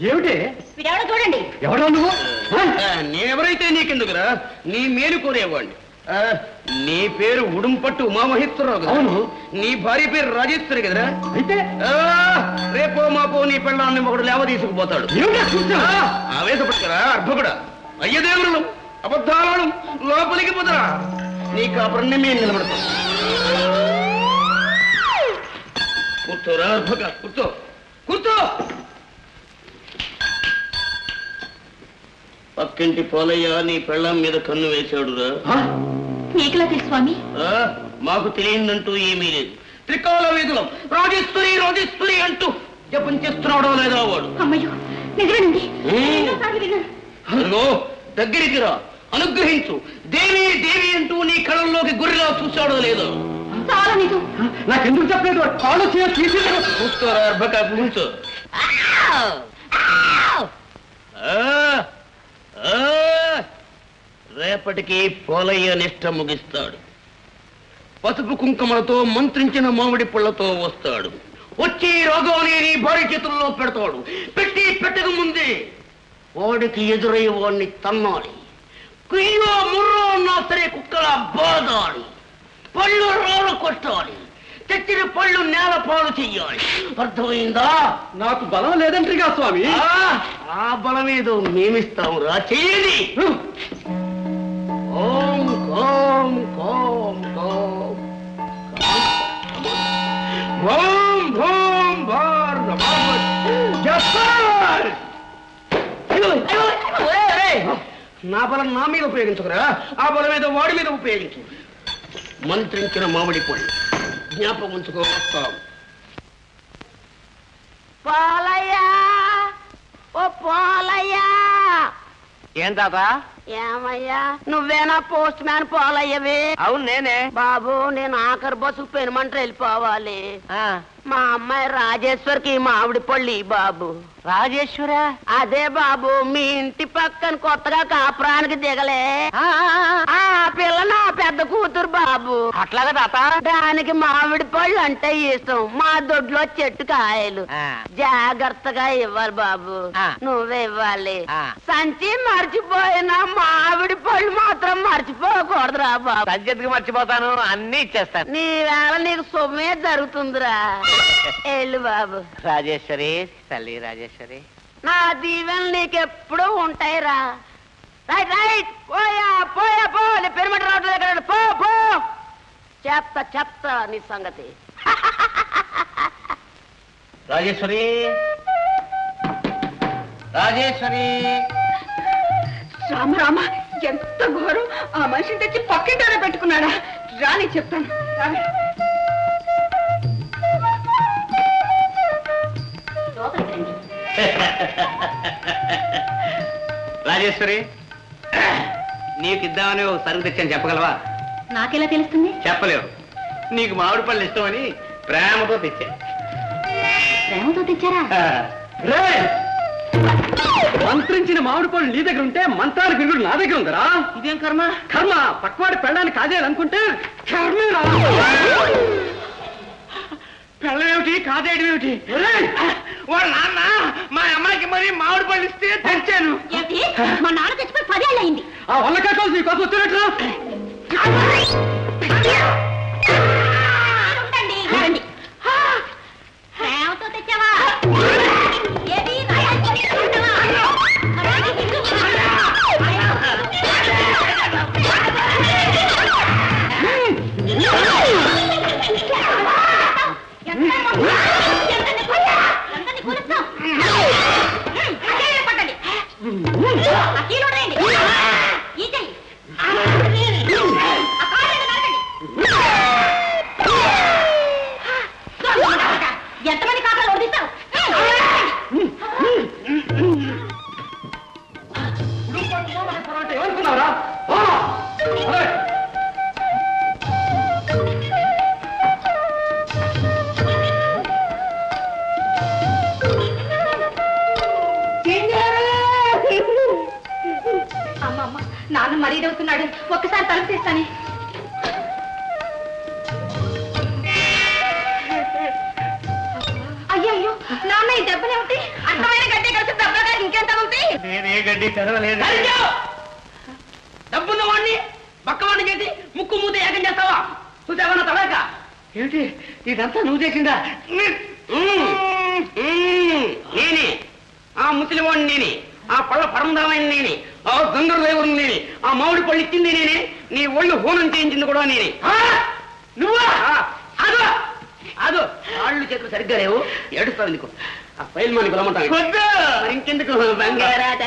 ఏమిటి? వీడెవడో చూడండి. ఎవడో నువ్వు? నేనెవరైతే నీకెందుకురా? నీ మేలు కోరేవాడిని ఆ, నీ పేరు ఉడుంపట్టు ఉమామహేశ్వరరావు కదా. అవును. నీ భార్య పేరు రాజేశ్వరి కదరా అయితే? ఆ, రేపో మాపో నీ పెళ్ళాన్ని ఒకడు లేవ తీసుకుపోతాడు. ఏమిటా కూర్చో ఆ, ఆవేశపడకరా అర్భకుడా. అయ్యదేవులను అబద్ధాలను లోపలికి పోతరా. నీ కాపురాన్ని మేము నిలబడతాం. కూర్చోరా అర్భక కూర్చో. కూర్చో! పక్కింటి పోలయ్య నీ పెళ్ళాం మీద కన్ను వేశాడురా. ఆ? నీకులా తెలుసు స్వామి? ఆ, మాకు తెలియదంటూ ఏమీ లేదు. త్రికాల వీధులం. రాజేశ్వరి రాజేశ్వరి అంటూ జపం చేస్తున్నాడో లేదో వాడు. అమ్మయ్యో నిజమేనండి. ఏ? ఎన్నోసార్లు విన్నాను. అదిగో దగ్గరికి రా. అనుగ్రహించు. దేవి దేవి అంటూ నీ కళ్ళల్లోకి గురిలా చూశాడో లేదో. చాలా నిజం. నాకెందుకు చెప్పలేదు వాడు? చేయ ఆ, రేపటికి పోలయ్య నిష్ట ముగిస్తాడు. పసుపు కుంకుమలతో మంత్రించిన మామిడి పళ్ళతో వస్తాడు. వచ్చి రోగోని నీ భార్య చేతుల్లో పెడతాడు. పెట్టి పెట్టక ముందే వాడికి ఎదురై వాడిని తన్నాలి. కుయ్యో ముర్రో అన్నా సరే కుక్కల బాదాలి. పళ్ళు రోలు కొట్టాలి. తెచ్చిన పళ్ళు నేల పాలు చెయ్యాలి. అర్థమైందా? నాకు బలం లేదంట్రిగా స్వామి. ఆ, ఆ బలమేదో మేమిస్తాం రా. చెయ్యని నా బలం నా మీద ఉపయోగించుకురా. ఆ బలం ఏదో వాడి మీద ఉపయోగించు. మంత్రించిన మామిడి పళ్ళు జ్ఞాపకం ఉంచుకో వస్తాం. పోలయ్యా! ఓ పోలయ్యా! ఏం తాత? ఏమయ్యా? నువ్వేనా పోస్ట్ మ్యాన్ పోలయ్యవి? అవును నేనే. బాబు నేను ఆఖరి బస్సు పెనుమంట వెళ్ళిపోవాలి. ఆ, మా అమ్మాయి రాజేశ్వరికి మామిడి పళ్ళు బాబు. రాజేశ్వరా? అదే బాబు మీ ఇంటి పక్కన కొత్తగా కాపురానికి దిగలే. ఆ, పిల్ల నా పెద్ద కూతురు బాబు. అట్లాగా తాత? దానికి మామిడి పళ్ళు అంటే ఇష్టం. మా దొడ్లో చెట్టు కాయలు. జాగ్రత్తగా ఇవ్వాలి బాబు. నువ్వే ఇవ్వాలి. సంచి మర్చిపోయినా మామిడి పళ్ళు మాత్రం మర్చిపోకూడదురా బాబు. మర్చిపోతాను? అన్ని ఇచ్చేస్తాను. నీ వేళ నీకు సొమ్మే జరుగుతుందిరా. వెళ్ళు బాబు. రాజేశ్వరి తల్లి రాజేశ్వరి. నా దీవెనలు నీకెప్పుడు ఉంటాయిరా. Right right. పోయా పోయా పో. నీ పెరుమటి రావట్లేదు ఎక్కడ పో పో. చెప్తా చెప్తా నీ సంగతి. రాజేశ్వరి. రాజేశ్వరి. రామ రామ ఎంత ఘోరం. ఆ మనిషిని తెచ్చి పక్కింటారా పెట్టుకున్నాడా? రాని చెప్తాను. రాజేశ్వరి నీకు ఇద్దామని ఒక సరుకు తెచ్చాను చెప్పగలవా? నాకెలా తెలుస్తుంది? చెప్పలేవు. నీకు మామిడి పళ్ళు ఇష్టమని ప్రేమతో తెచ్చాను. ప్రేమతో తెచ్చారా? మంత్రించిన మామిడి పళ్ళు నీ దగ్గర ఉంటే మంత్రాల గిరుగుడు నా దగ్గర ఉందరా. ఇదేం కర్మ? కర్మ పక్కవాడి పెళ్ళాన్ని కాజేయాలనుకుంటే కర్మేరా పెళ్ళమేమిటి కాదేయడం ఏమిటి వాళ్ళ నాన్న మా అమ్మాయికి మరి మామిడి పళ్ళు ఇస్తే తెచ్చాను. ఏంటి మా నాన్న తెచ్చిపోయి పదేళ్ళు అయింది. ఆ వల్ల కట్టాల్సి నీ కోసం నాన్న మరీ అవుతున్నాడు ఒక్కసారి తలుపు తీస్తానే అయ్యో నా దెబ్బలేమిటి? అందమైన గడ్డి కలిసి దెబ్బ ఏంటంటే నేనే గడ్డి తెరవలేదు. సరిగ్గా! డబ్బున్న వాడిని పక్కవాడిని చేసి ముక్కు మూత ఏకం చేస్తావా? చూసావా నా తడాక ఏమిటి? ఇదంతా నువ్వు చేసిందా? నేనే. ఆ ముసలి వాడిని నేనే. ఆ పళ్ళ పరంధామైన నేనే. ఆ గంగర దేవుడిని నేనే. ఆ మామిడి పళ్ళు ఇచ్చింది నేనే. నీ ఒళ్ళు హోనం చేయించింది కూడా నేనే! నువ్వా? అదో! అదో! కాళ్ళు చేతులు సరిగ్గా లేవు. ఏడుస్తావు ఎందుకు? ఆ ఫైల్ వద్దు. మరి ఇంకెందుకు? బంగారాట